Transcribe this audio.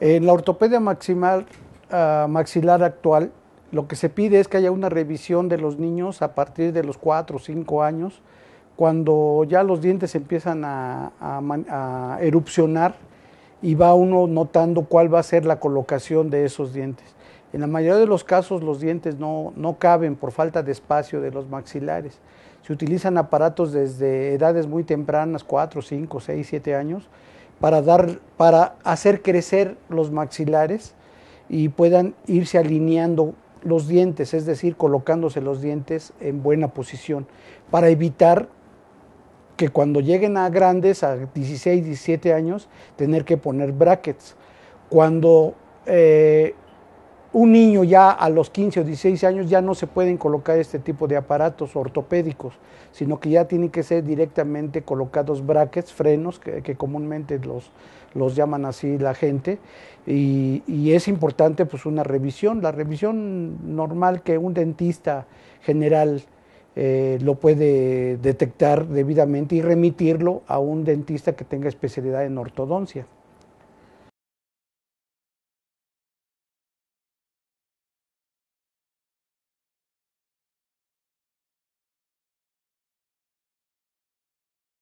En la ortopedia maxilar, uh, maxilar actual, lo que se pide es que haya una revisión de los niños a partir de los 4 o 5 años, cuando ya los dientes empiezan a, erupcionar y va uno notando cuál va a ser la colocación de esos dientes. En la mayoría de los casos los dientes no, no caben por falta de espacio de los maxilares. Se utilizan aparatos desde edades muy tempranas, 4, 5, 6, 7 años, para, dar, para hacer crecer los maxilares y puedan irse alineando los dientes, es decir, colocándose los dientes en buena posición, para evitar que cuando lleguen a grandes, a 16, 17 años, tener que poner brackets. Cuando eh, un niño ya a los 15 o 16 años ya no se pueden colocar este tipo de aparatos ortopédicos, sino que ya tienen que ser directamente colocados brackets, frenos, que, comúnmente los, los llaman así la gente, y, y, es importante pues una revisión, la revisión normal que un dentista general eh, lo puede detectar debidamente y remitirlo a un dentista que tenga especialidad en ortodoncia.